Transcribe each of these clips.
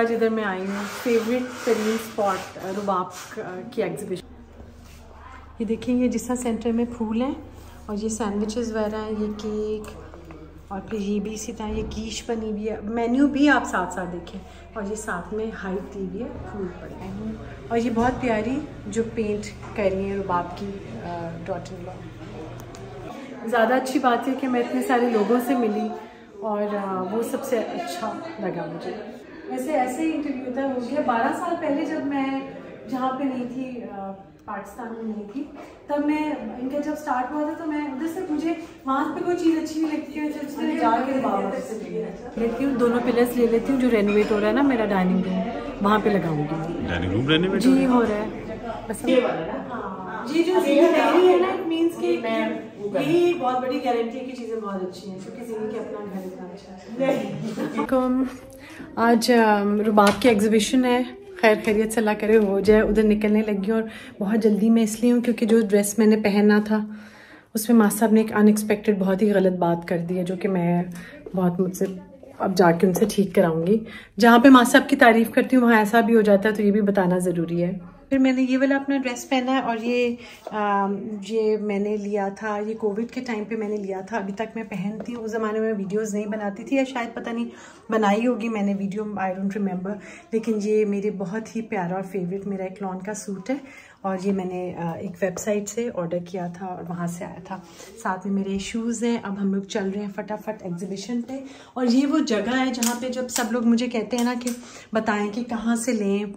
जगह जिधर मैं आई हूँ। फेवरेट तरीन स्पॉट रुबाब की एग्जीबिशन ये देखिए, ये जिस सेंटर में फूल हैं और ये सैंडविचेस वगैरह हैं, ये केक और फिर ये भी इसी तरह, ये कीश बनी हुई है। मेन्यू भी आप साथ साथ देखें और ये साथ में हाइट दी हुई है, फूल पड़े हैं। और ये बहुत प्यारी जो पेंट कर रही हैं रुबाब की डॉटर लॉ ज़्यादा अच्छी बात है कि मैं इतने सारे लोगों से मिली और वो सबसे अच्छा लगा मुझे। वैसे ऐसे ही इंटरव्यू था हो। गया बारह साल पहले जब मैं जहाँ पे नहीं थी पाकिस्तान में नहीं थी तब मैं इनका जब स्टार्ट हुआ था तो मैं उधर से मुझे वहाँ पे कोई चीज़ अच्छी नहीं लगती है इसलिए जाके बाबा लेती हूँ। दोनों पिलर्स ले लेती हूँ जो रेनोवेट हो रहा है ना मेरा डाइनिंग रूम वहाँ पे लगाऊँगी। डाइनिंग रूम में जी हो? रहा है। बस ये हाँ। जी जो है ना इट मींस कि यही बहुत बड़ी गारंटी है कि चीज़ें बहुत अच्छी हैं क्योंकि के अपना घर इतना अच्छा है। आज अम, रुबाब की एग्ज़िबिशन है। खैर खैरियत से अल्लाह करे हो जाए। उधर निकलने लगी और बहुत जल्दी मैं इसलिए हूँ क्योंकि जो ड्रेस मैंने पहना था उसमें माँ साहब ने एक अनएक्सपेक्टेड बहुत ही गलत बात कर दी है जो कि मैं बहुत मुझसे अब जाके उनसे ठीक कराऊँगी। जहाँ पे माँ साहब की तारीफ़ करती हूँ वहाँ ऐसा भी हो जाता है तो ये भी बताना ज़रूरी है। फिर मैंने ये वाला अपना ड्रेस पहना है और ये आम, ये मैंने लिया था ये कोविड के टाइम पे मैंने लिया था। अभी तक मैं पहनती हूँ। उस ज़माने में वीडियोस नहीं बनाती थी या शायद पता नहीं बनाई होगी मैंने वीडियो आई डोंट रिमेंबर लेकिन ये मेरे बहुत ही प्यारा और फेवरेट मेरा एक लॉन का सूट है और ये मैंने एक वेबसाइट से ऑर्डर किया था और वहाँ से आया था। साथ में मेरे शूज़ हैं। अब हम लोग चल रहे हैं फटाफट एग्जीबिशन पे। और ये वो जगह है जहाँ पे जब सब लोग मुझे कहते हैं ना कि बताएँ कि कहाँ से लें।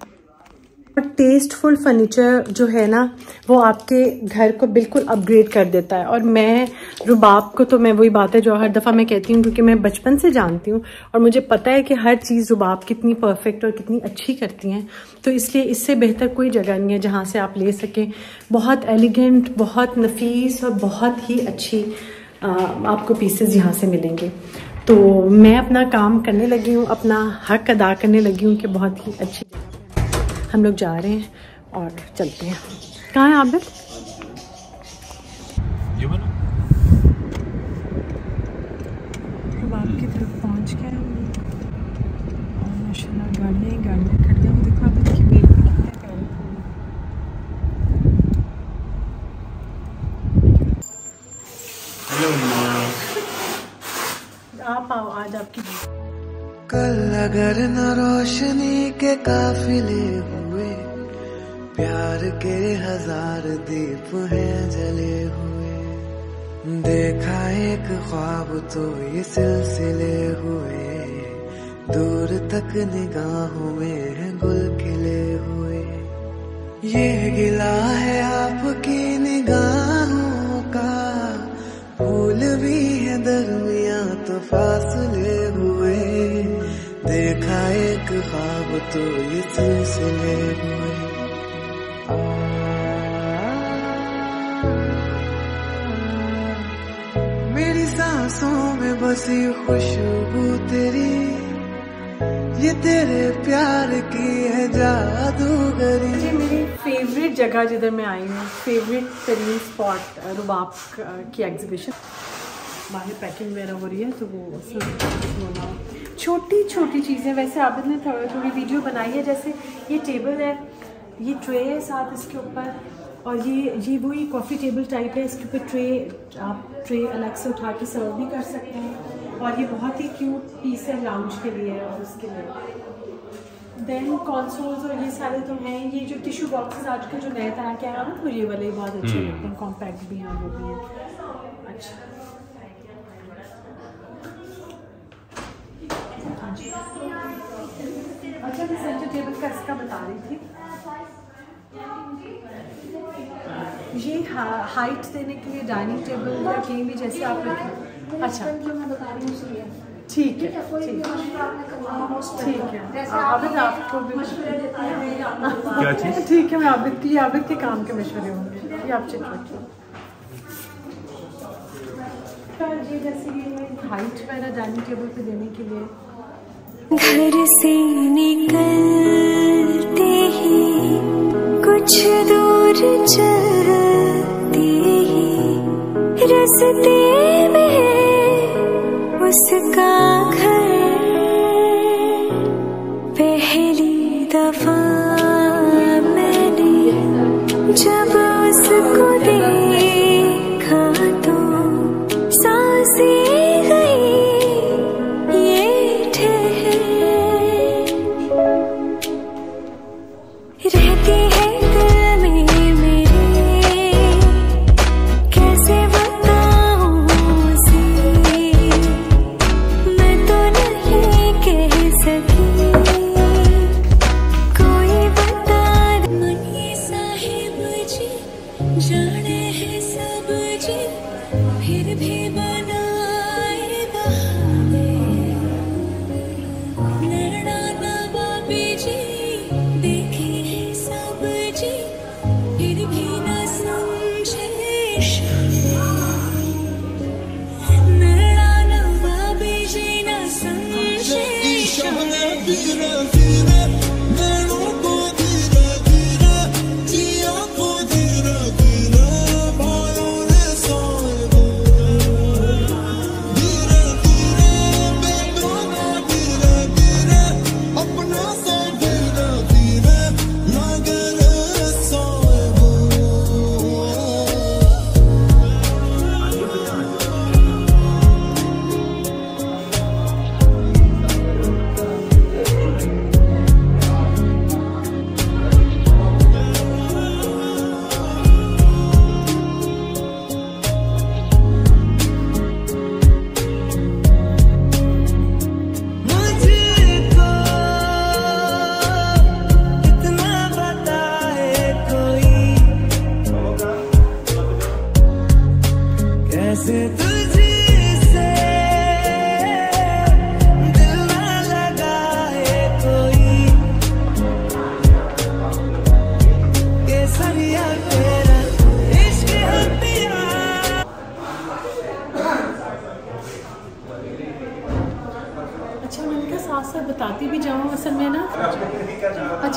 टेस्टफुल फर्नीचर जो है ना, वो आपके घर को बिल्कुल अपग्रेड कर देता है। और मैं रुबाब को तो मैं वही बात है जो हर दफ़ा मैं कहती हूँ, क्योंकि मैं बचपन से जानती हूँ और मुझे पता है कि हर चीज़ रुबाब कितनी परफेक्ट और कितनी अच्छी करती हैं। तो इसलिए इससे बेहतर कोई जगह नहीं है जहाँ से आप ले सकें। बहुत एलिगेंट बहुत नफीस और बहुत ही अच्छी आपको पीसेस यहाँ से मिलेंगे। तो मैं अपना काम करने लगी हूँ, अपना हक अदा करने लगी हूँ कि बहुत ही अच्छी हम लोग जा रहे हैं और चलते हैं। कहाँ है आबिद कबाब की तरफ़ पहुँच गए और माशाल्लाह गाड़ियाँ गाड़ियाँ खड़ी वो देखो आबिद की बेल भी कितने प्यारे फूल। आप आओ आज आपकी कल अगर न रोशनी के काफिले प्यार के हज़ार दीप हैं जले हुए। देखा एक ख्वाब तो ये सिलसिले हुए। दूर तक निगाहों में है गुल खिले हुए। ये गिला है आपकी निगाहों का। फूल भी है दरमिया तो फासले हुए। देखा एक ख्वाब तो ये सिलसिले हुए। सांसों में बसी खुशबू तेरी। ये तेरे प्यार की है जादूगरी। ये मेरी फेवरेट जगह जिधर मैं आई हूँ फेवरेट तरीन स्पॉट रुबाब की एग्जीबिशन बाहर पैकिंग वगैरह हो रही है तो वो छोटी छोटी चीज़ें, वैसे आबिद ने थोड़ी थोड़ी वीडियो बनाई है, जैसे ये टेबल है, ये ट्रे है साथ इसके ऊपर। और ये ये वही कॉफ़ी टेबल टाइप है इसके ऊपर ट्रे आप ट्रे अलग से उठा के सर्व भी कर सकते हैं। और ये बहुत ही क्यूट पीस है लाउंज के लिए और उसके लिए। देन कॉन्सोल्स और ये सारे तो हैं ये जो टिश्यू बॉक्सेस आजकल जो नए तरह के आए हैं ना तो ये वाले बहुत अच्छे लगते हैं कॉम्पैक्ट भी हैं वो भी हैं। अच्छा। हाँ अच्छा मैं सेंटर टेबल का इसका बता रही थी। ये हा, हाइट देने के लिए डाइनिंग टेबल या कहीं भी जैसे आप रखें। अच्छा। जो मैं बता रही हूँ उसलिए ठीक है। ठीक है। मशवरा आपने करना most ठीक आबिद आपको भी मशवरे देते हैं मैं आपको क्या चीज़? ठीक है मैं आबिद की आबिद के काम के मशवरे होंगे। ये आप चेक रखिए। ये जैसे ये हाइट वगैरह डाइनिंग टेबल पे देने के लिए। घर से निकलते ही कुछ दूर चलते रस्ते में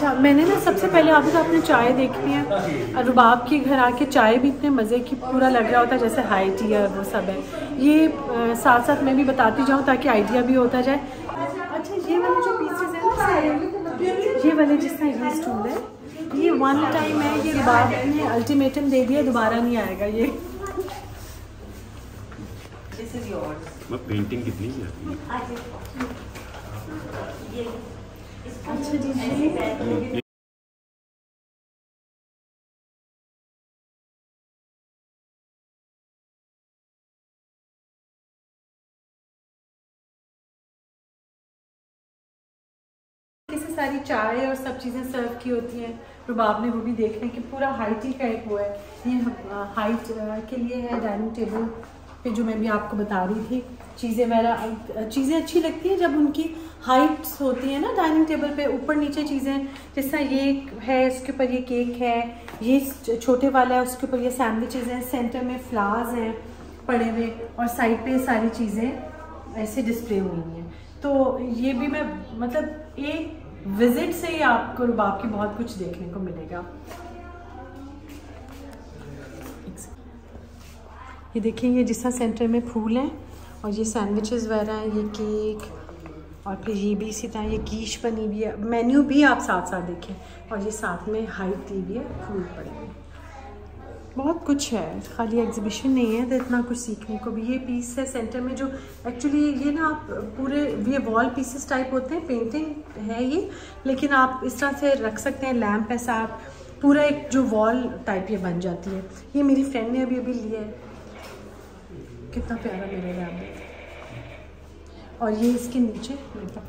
अच्छा मैंने ना सबसे पहले अभी तो आपने चाय देखी है। और रुबाब के घर आके चाय भी इतने मज़े की पूरा लग रहा होता है जैसे हाई टी है वो सब है। ये अ, साथ साथ मैं भी बताती जाऊँ ताकि आइडिया भी होता जाए। अच्छा ये वाले जो पीसेज है ना सारे ये वाले जिस ये स्टूल है ये वन टाइम है ये रुबाब ने अल्टीमेटम दे दिया दोबारा नहीं आएगा ये। मैं पेंटिंग कितनी है? अच्छा से सारी चाय और सब चीज़ें सर्व की होती हैं। रुबाब ने वो भी देख लें कि पूरा हाइट ही का एक वो है। ये हाइट के लिए है डाइनिंग टेबल। पे जो मैं भी आपको बता रही थी, चीज़ें वगैरह चीज़ें अच्छी लगती हैं जब उनकी हाइट्स होती हैं ना डाइनिंग टेबल पे ऊपर नीचे चीज़ें, जिस ये है, इसके ऊपर ये केक है, ये छोटे वाला है, उसके ऊपर ये सैंडविचेज़ हैं सेंटर में फ्लावर्स हैं, पड़े हुए, और साइड पे सारी चीज़ें ऐसे डिस्प्ले हुई हैं। तो ये भी मैं मतलब एक विज़िट से ही आपको रुबाब की बहुत कुछ देखने को मिलेगा। ये देखिए, ये जिस सेंटर में फूल हैं और ये सैंडविचेस वगैरह हैं, ये केक और फिर ये भी इसी तरह, ये कीश बनी हुई है। मेन्यू भी आप साथ साथ देखें और ये साथ में हाइट दी हुई है, फूल पड़े हुए। बहुत कुछ है, खाली एग्जीबिशन नहीं है तो इतना कुछ सीखने को भी। ये पीस है सेंटर में जो एक्चुअली ये ना आप पूरे, ये वॉल पीसेस टाइप होते हैं पेंटिंग है ये, लेकिन आप इस तरह से रख सकते हैं लैम्प ऐसा, आप पूरा एक जो वॉल टाइप ये बन जाती है। ये मेरी फ्रेंड ने अभी अभी लिया है। कितना प्यारा लैम्प है और ये इसके नीचे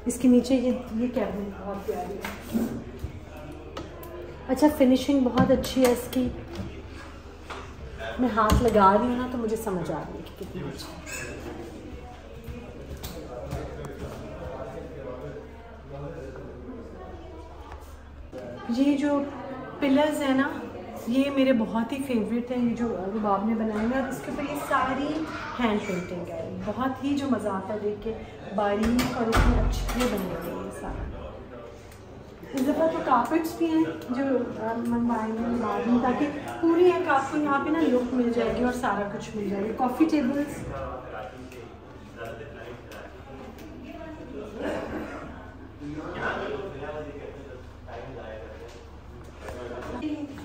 इसके नीचे ये ये कैबिनेट बहुत प्यारी है। अच्छा फिनिशिंग बहुत अच्छी है इसकी। मैं हाथ लगा रही हूँ ना तो मुझे समझ आ रही है कि कितनी अच्छी ये जो पिलर्स है ना ये मेरे बहुत ही फेवरेट हैं, ये जो रुबाब ने बनाए हैं, और इसके ऊपर ये सारी हैंड पेंटिंग है। बहुत ही जो मज़ा आता है देख के, बारीक और इतने अच्छे बने हुए हैं ये सारा। इस दफ़ा तो कार्पेट्स भी हैं जो मंगवाएँगे बाद में, ताकि पूरी एक आपको यहाँ पे ना लुक मिल जाएगी और सारा कुछ मिल जाएगा। कॉफ़ी टेबल्स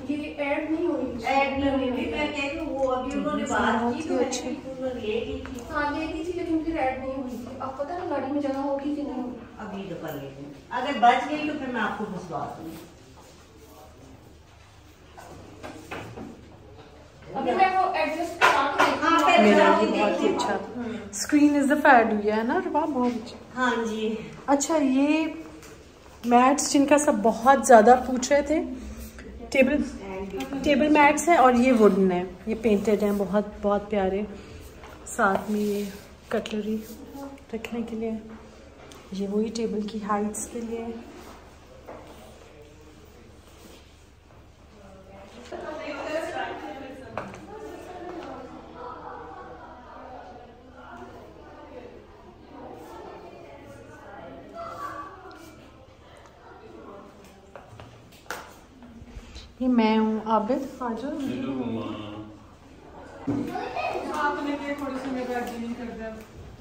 ये ऐड नहीं हुई ऐड नहीं हुई थी मैं कह रही हूँ वो अभी उन्होंने बात की तो मैंने। ले ली थी। हाँ ले ली थी लेकिन फिर ऐड नहीं हुई थी। अब पता गाड़ी में जगह होगी कि नहीं? अभी तो अगर बच गई तो फिर मैं आपको भिजवा दूँगी। अभी मैं वो एडजस्ट करा के देखती। पहले मेरा जाओ, भी बहुत देखिए। स्क्रीन इज़ द फैड हुई है ना रुबाब बहुत अच्छा। हाँ जी। अच्छा ये मैट्स जिनका सब बहुत ज़्यादा पूछ रहे थे टेबल टेबल मैट्स हैं और ये वुडन है। ये पेंटेड हैं, बहुत बहुत प्यारे। साथ में ये कटलरी रखने के लिए। ये वही टेबल की हाइट्स के लिए ये मैं हूँ आबिद आ जाओ आपने लिए थोड़ी सी मेरा नहीं कर दिया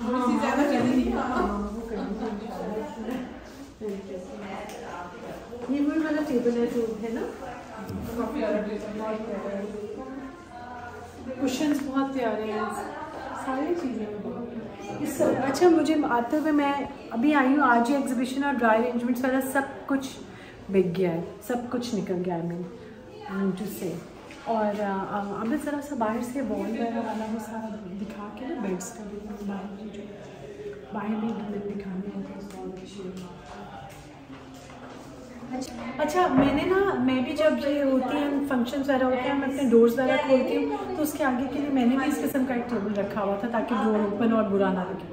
थोड़ी सी ज़्यादा चली नहीं ये वही वाला टेबल है जो है ना है। बहुत प्यारा है कुशंस बहुत प्यारे हैं। सारी चीज़ें इस अच्छा मुझे आते हुए मैं अभी आई हूँ आज ही एग्जीबिशन और ड्राई अरेंजमेंट्स वाला सब कुछ बिक गया है। सब कुछ निकल गया है मैं जिससे और अ, अ, अभी ज़रा सा बाहर से वॉल वगैरह वाला वो सारा दिखा के ना बेड्स का भी बाहर जो बाहर भी दिखाने अच्छी मैंने ना मैं भी जब ये होती हैं फ़ंक्शंस वगैरह होते हैं मैं अपने डोर्स वगैरह खोलती हूँ तो उसके आगे के लिए मैंने भी इस किस्म का एक टेबल रखा हुआ था ताकि डोर ओपन और बुरा ना लगे।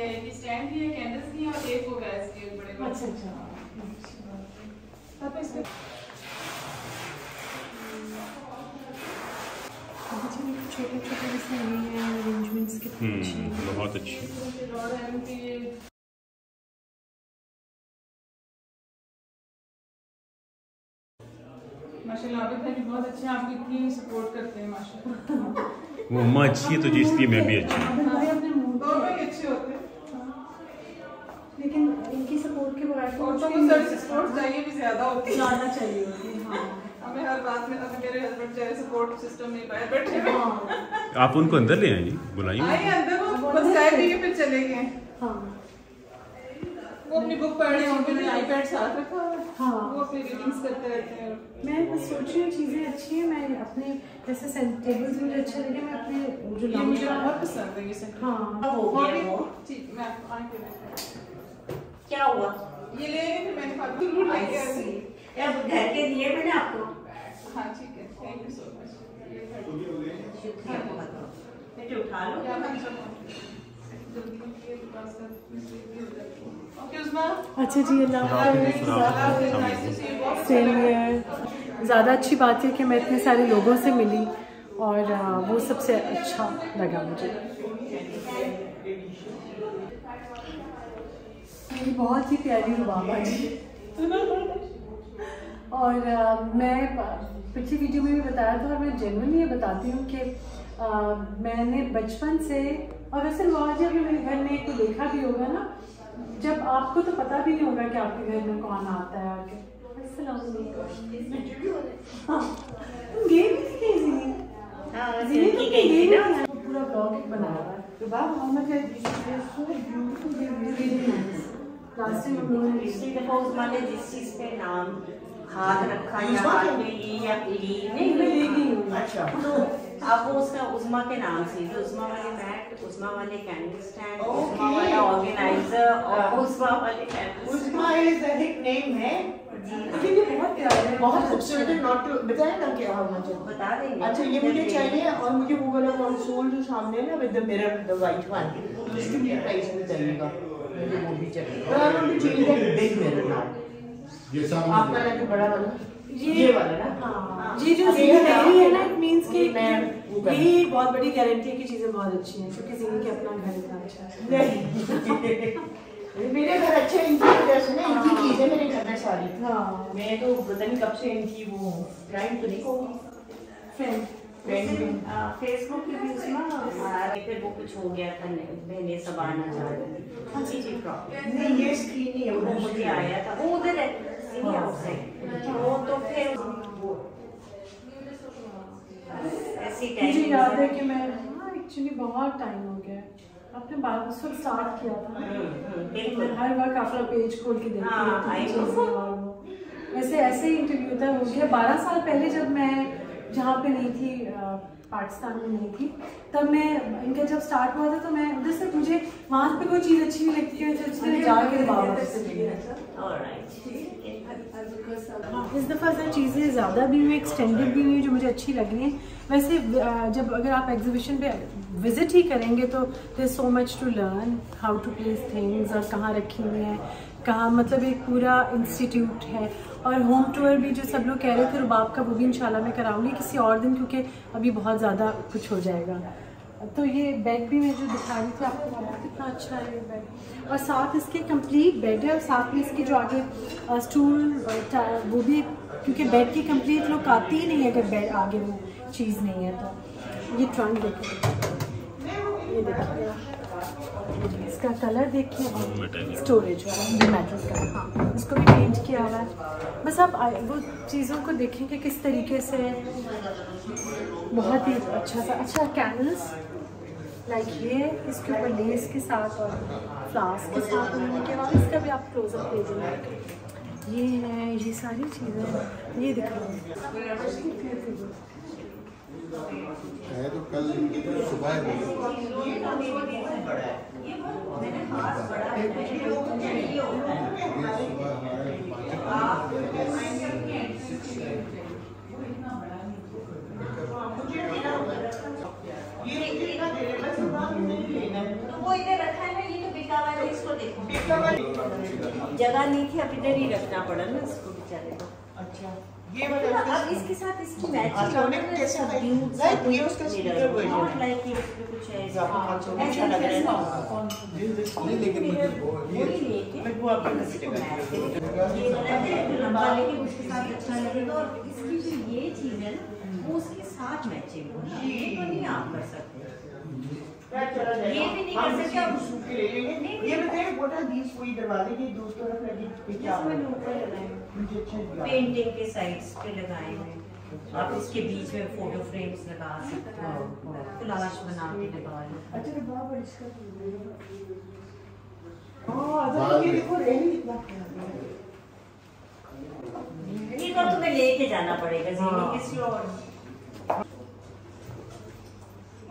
है कि स्टैंड भी है कैंडल्स भी हैं और एक वो गैस बड़े बड़े। अच्छा अच्छा। आप इसमें छोटे छोटे जैसे अरेंजमेंट्स कितने अच्छे हम्म बहुत अच्छी। और है भी बहुत अच्छे हैं आपकी इतनी सपोर्ट करते हैं माशाल्लाह। वो अम्मा अच्छी है तो जी इसलिए मैं भी अच्छी हूँ हमारे अपने मुँह दोनों ही अच्छे होते हैं लेकिन इनकी सपोर्ट के बगैर तो औरतों को सर सपोर्ट चाहिए भी ज़्यादा होती है। ज़्यादा चाहिए होती है हाँ। हमें हर बात में अभी मेरे हस्बैंड चाहे सपोर्ट सिस्टम नहीं पाए बैठे हैं। हाँ आप उनको अंदर ले आएँगे बुलाइए। आए अंदर वो बस चाय पी के फिर चले गए। हाँ। वो अपनी बुक पढ़ रहे हैं। उन्होंने आईपैड साथ रखा हुआ है। हाँ। वो अपनी रीडिंग्स करते रहते हैं। मैं बस सोच रही हूँ चीज़ें अच्छी हैं मैं अपने जैसे टेबल्स मुझे अच्छे लगे मैं अपने जो ये मुझे बहुत पसंद है ये सेंटर हाँ। हो भी वो ठीक मैं आपको आने के लिए क्या हुआ? ये ले गए थे मैंने लेके आ गई अब घर के दिए मैंने आपको। हाँ ठीक है। थैंक यू सो मच शुक्रिया बहुत बहुत। बेटे उठा लो। ओके अच्छा जी अल्लाह सेम ईयर ज़्यादा अच्छी बात है कि मैं इतने सारे लोगों से मिली और वो सबसे अच्छा लगा मुझे। मेरी बहुत ही प्यारी रुबाबा जी। और आ, मैं पिछली वीडियो में भी बताया था और मैं जेनुअनली ये बताती हूँ कि आ, मैंने बचपन से और वैसे रुबाबा जी अभी मेरे घर में को देखा भी होगा ना जब आपको तो पता भी नहीं होगा कि आपके घर में कौन आता है आके हाँ? हाँ, तो। पूरा ब्लॉग एक बनाया हुआ है। तो बाप how पिछली दफ़ा उस्मा ने जिस चीज़ पे नाम हाथ रखा या हाथ में ली या ली नहीं मैं हूँ अच्छा। तो अब वो उसका उस्मा के नाम से जो उस्मा वाले मैट उस्मा वाले कैंडल स्टैंड उस्मा वाला ऑर्गेनाइजर और उस्मा वाले candle Usma is a nickname है। लेकिन ये बहुत प्यारा है। बहुत खूबसूरत है। नॉट टू बताया ना क्या होना चाहिए बता देंगे अच्छा ये मुझे चाहिए और मुझे वो वाला कंसोल जो सामने है ना with the mirror the white one उसकी भी प्राइस में चाहिएगा। मुझे वो भी चाहिए और I want to change that big mirror now ये सामने आपका लेके बड़ा वाला ये वाला ना? हाँ, ये जो ये है ना? रही है ना इट मींस कि ये बहुत बड़ी गारंटी है कि चीज़ें बहुत अच्छी हैं क्योंकि ज़िनी के अपना घर इतना अच्छा है। नहीं। मेरे घर अच्छे इनकी वजह से ना इनकी चीज़ें मेरे घर में सारी हाँ। मैं तो पता नहीं कब से इनकी वो फ्रेंड तो नहीं कहूँगी फ्रेंड फेसबुक उस्मा वो कुछ हो गया था मैंने सब आना चाह रही थी। जी जी प्रॉब्लम नहीं ये स्क्रीन है वो वो मुझे आया था। वो उधर है वो तो फिर वो। ऐसी मुझे याद है कि मैं हाँ एक्चुअली बहुत टाइम हो गया। आपने बात उस वक्त स्टार्ट किया था ना? बिल्कुल। मैं हर वक्त अपना पेज खोल के देखती हाँ, रहती वो वैसे ऐसे ही इंटरव्यू था हो गया बारह साल पहले जब मैं जहाँ पे नहीं थी पाकिस्तान में नहीं थी तब मैं इनका जब स्टार्ट हुआ था तो मैं उधर से मुझे वहाँ पे कोई चीज़ अच्छी नहीं लगती सोचती थी जाके हाँ, इस दफ़ा सर चीज़ें ज़्यादा भी हुई एक्सटेंडेड भी हुई जो मुझे अच्छी लग रही हैं वैसे जब अगर आप एग्जीबिशन पे विज़िट ही करेंगे तो there so much to learn how to place things और कहाँ रखी हुई हैं कहाँ मतलब एक पूरा इंस्टीट्यूट है और होम टूर भी जो सब लोग कह रहे थे, रुबाब का वो भी इंशाल्लाह मैं कराऊँगी किसी और दिन, क्योंकि अभी बहुत ज़्यादा कुछ हो जाएगा। तो ये बेड भी मैं जो दिखा रही थी आपको कितना अच्छा है ये बेड और साथ इसके कंप्लीट बेड है, और साथ में इसके जो आगे स्टूल वो भी, क्योंकि बेड की कंप्लीट लुक आती ही नहीं है अगर बेड आगे वो चीज़ नहीं है तो। ये ट्रंक देखिए ये देखिए। इसका कलर देखिए स्टोरेज वाला ये मेटल का। हाँ इसको भी पेंट किया हुआ है। बस आप वो चीज़ों को देखें कि किस तरीके से। बहुत ही अच्छा सा अच्छा कैंडल्स लाइक ये इसके ऊपर लेस के साथ और फ्लावर्स के साथ उन्होंने किया और इसका भी आप क्लोजअप ले लीजिए ये है ये सारी चीज़ें। ये दिखाओ। है तो कल सुबह है। तो वो इधर रखा है। जगह नहीं थी अब इधर ही रखना पड़ा ना इसको बेचारे को अच्छा ये वाला अब इसके साथ इसकी मैचिंग अच्छा, उन्हें कैसा कैसे लाइक ये उसका स्पीकर वर्जन लाइक ये उसमें कुछ है। ज़्यादा अच्छा अच्छा लग रहा है। ना नहीं लेकिन मुझे वो ये लेके मैं वो आपके घर से ये वाला है लंबा लेके उसके साथ अच्छा लगेगा और इसकी जो ये चीज़ है ना वो उसके साथ मैचिंग हो ये तो नहीं आप कर सकते। ये भी नहीं कर सकते। आप ये बताइए व्हाट आर दीस कोई दरवाजे के दूसरी तरफ़ लगी क्या इसमें ऊपर लगाए मुझे अच्छा लगा पेंटिंग के साइड्स पे लगाए हैं। आप इसके बीच में फ़ोटो फ्रेम्स लगा सकते हो। कोलाज बना के लगा लो। अच्छा तो बाबा इसका हाँ अगर ये देखो रेनी कितना ये तो तुम्हें लेके जाना पड़ेगा जीनी किसी और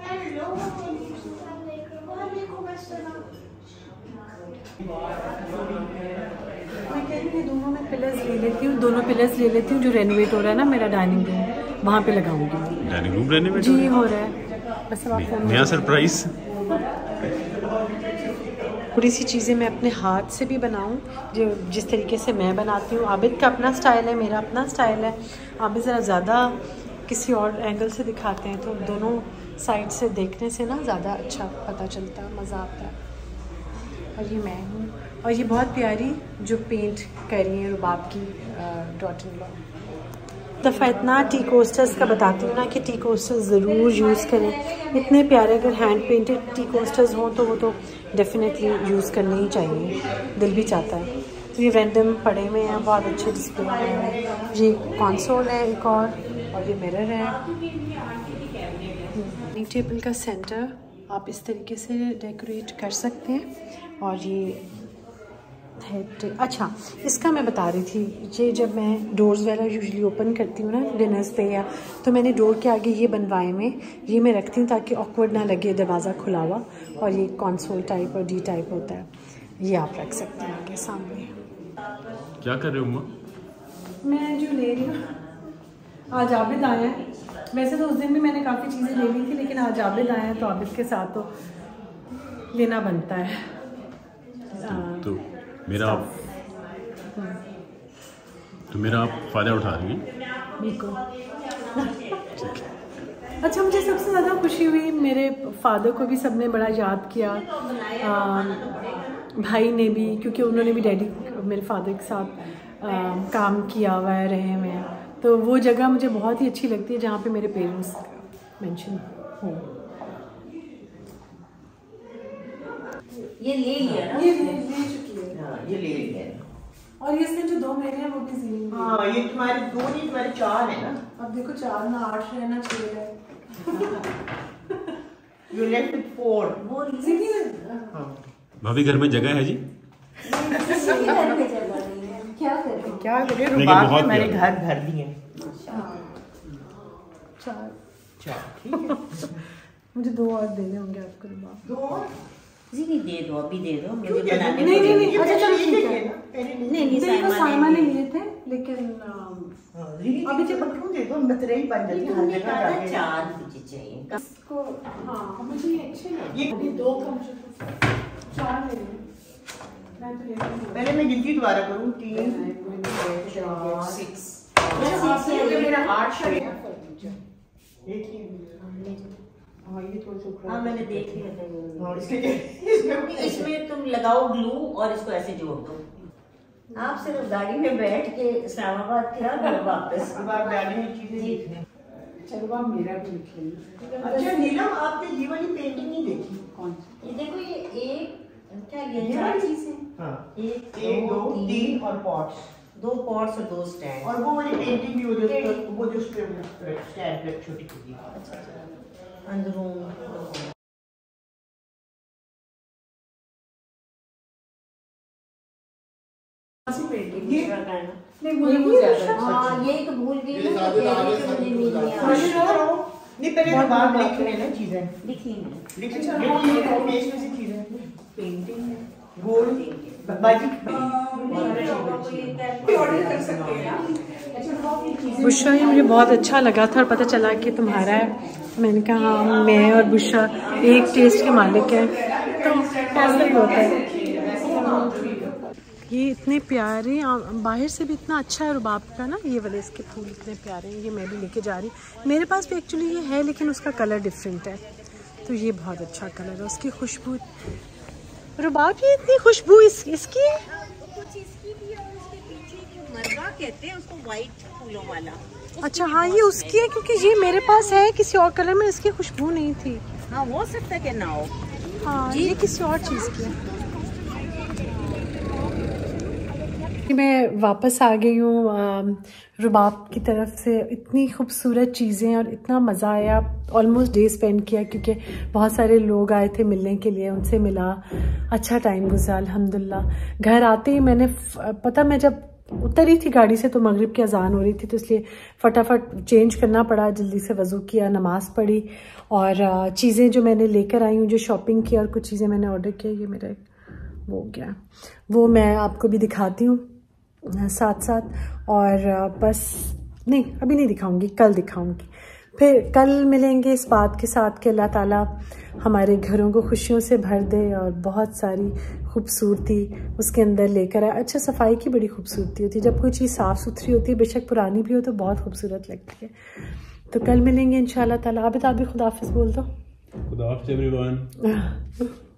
हेलो हूँ दोनों में पिलर्स ले लेती हूँ दोनों पिलर्स ले लेती हूँ जो रेनोवेट हो रहा है ना मेरा डाइनिंग रूम वहाँ पे लगाऊँगी। डाइनिंग रूम रेनोवेट जी हो रहा है? बस आप नया सरप्राइज़ थोड़ी सी चीज़ें मैं अपने हाथ से भी बनाऊँ जो जिस तरीके से मैं बनाती हूँ। आबिद का अपना स्टाइल है मेरा अपना स्टाइल है। आबिद ज़रा ज़्यादा किसी और एंगल से दिखाते हैं तो दोनों साइड से देखने से ना ज़्यादा अच्छा पता चलता है मज़ा आता है। और ये मैं हूँ। और ये बहुत प्यारी जो पेंट कर रही है रुबाब की डॉटर इन लॉ दफ़ा इतना टी कोस्टर्स का बताती हूँ ना कि टी कोस्टर्स ज़रूर यूज़ करें। इतने प्यारे अगर हैंड पेंटेड टी कोस्टर्स हों तो वो तो डेफिनेटली यूज़ करने ही चाहिए। दिल भी चाहता है। तो ये रैंडम पड़े हुए हैं, बहुत अच्छे डिस्प्ले हैं। ये कॉन्सोल है एक और और ये मिरर है। डाइनिंग टेबल का सेंटर आप इस तरीके से डेकोरेट कर सकते हैं। और ये है अच्छा इसका मैं बता रही थी ये जब मैं डोर्स वगैरह यूजली ओपन करती हूँ ना डिनर्स पे या तो मैंने डोर के आगे ये बनवाए में ये मैं रखती हूँ ताकि ऑकवर्ड ना लगे दरवाज़ा खुला हुआ और ये कॉन्सोल टाइप और डी टाइप होता है। ये आप रख सकते हैं आगे सामने। क्या कर रहे हो मैं जो ले रही हूँ आज आबिद आए हैं। वैसे तो उस दिन भी मैंने काफ़ी चीज़ें ले ली थी लेकिन आज आबिद आए हैं तो आबिद के साथ तो लेना बनता है। आ, तो मेरा तो मेरा आप फ़ायदा उठा रही हैं? बिल्कुल। अच्छा मुझे सबसे ज़्यादा खुशी हुई मेरे फादर को भी सबने बड़ा याद किया। आ, भाई ने भी क्योंकि उन्होंने भी डैडी मेरे फादर के साथ आ, काम किया हुआ है रहे हुए हैं। तो वो जगह मुझे बहुत ही अच्छी लगती है जहाँ पे मेरे पेरेंट्स मेंशन हो। ये ले लिया ना? ये ले ले। ये ले लिया और ये इसमें जो दो मेरे हैं वो भी जीनी हाँ ये तुम्हारे दो नहीं तुम्हारे चार है ना। अब देखो चार ना आठ है ना छः है। यू लेफ़्ट विद फोर वो जीनी है। भाभी घर में जगह है जी? घर पे जगह क्या करें? क्या करें? रुबाब बहुत ने मैंने घर भर दिए। चार। चार ठीक है। मुझे दो और देने होंगे आपको रुबाब। दो और? जी नहीं दे दो अभी दे दो मुझे बनाने नहीं, नहीं, नहीं, अच्छा, चलो, ठीक है। पहले नहीं। नहीं नहीं साइमा साइमा ने ने लिए थे लेकिन हाँ, अभी जब- क्यों दे दो मतरेई बन जाती है हमने कहा था चार मुझे चाहिए इसको हाँ मुझे ये अच्छे लगे ये- अभी दो का मुझे चार ले तो। पहले मैं गिनती दोबारा करूँ तीन चार। सिक्स मेरा आठ शे एक ही हाँ ये थोड़ा सा हाँ मैंने देख लिया हाँ, इसके इसमें इसमें तुम लगाओ ग्लू और इसको ऐसे जोड़ दो आप सिर्फ़ गाड़ी में बैठ के इस्लामाबाद क्या घर वापस अब आप डाली हुई चीज़ें देख लें चलो आप मेरा भी लिख लेंगे अच्छा नीलम आपने ये वाली पेंटिंग नहीं देखी कौन सी ये देखो ये एक क्या ये ये चार? चीज़ें हाँ एक एक दो तीन और पॉट्स दो पॉट्स और दो स्टैंड और वो वाली पेंटिंग भी वो जो वो जो स्टैंड पे छोटी छोटी ये नहीं हाँ। ये तो भूल गई ना सारे आगे कह रही मुझे सब नहीं कुछ आ खुश रहा। रहो नहीं पहले बहुत बात लिख लेना चीज़ें। लिख ली लिख लेना ये इसमें से चीज़ें। पेंटिंग गोल बुशरा ये मुझे बहुत अच्छा लगा था और पता चला कि तुम्हारा है मैंने कहा हाँ मैं और बुशा एक टेस्ट के मालिक हैं। तो ऐसा ही होता है। ये इतने प्यारे बाहर से भी इतना अच्छा है रुबाब का ना ये वाले इसके फूल इतने प्यारे हैं ये मैं भी लेके जा रही मेरे पास भी एक्चुअली ये है लेकिन उसका कलर डिफरेंट है। तो ये बहुत अच्छा कलर है उसकी खुशबू। रुबाब ये इतनी खुशबू इस, इसकी है? कुछ इसकी भी और उसके पीछे कहते हैं उसको व्हाइट फूलों वाला। अच्छा हाँ ये उसकी है क्योंकि ये मेरे पास है किसी और कलर में इसकी खुशबू नहीं थी। हाँ हो सकता है कि ना हो। हाँ ये किसी और चीज़ की है। मैं वापस आ गई हूँ रुबाब की तरफ़ से। इतनी खूबसूरत चीज़ें और इतना मज़ा आया। ऑलमोस्ट डे स्पेंड किया क्योंकि बहुत सारे लोग आए थे मिलने के लिए उनसे मिला। अच्छा टाइम गुजरा अल्हम्दुलिल्लाह घर आते ही मैंने पता मैं जब उतरी थी गाड़ी से तो मगरिब की अजान हो रही थी तो इसलिए फटाफट चेंज करना पड़ा। जल्दी से वज़ू किया, नमाज़ पढ़ी और चीज़ें जो मैंने लेकर आई हूँ, जो शॉपिंग की और कुछ चीज़ें मैंने ऑर्डर किया, ये मेरा एक वो गया। वो मैं आपको भी दिखाती हूँ साथ साथ और बस नहीं, अभी नहीं दिखाऊँगी, कल दिखाऊँगी। फिर कल मिलेंगे इस बात के साथ कि अल्लाह ताला हमारे घरों को खुशियों से भर दे और बहुत सारी खूबसूरती उसके अंदर लेकर आए। अच्छा सफ़ाई की बड़ी खूबसूरती होती है। जब कोई चीज़ साफ़ सुथरी होती है बेशक पुरानी भी हो तो बहुत खूबसूरत लगती है। तो कल मिलेंगे इन ताला। आप भी खुदाफिज बोल दो। खुदाफिज एवरीवन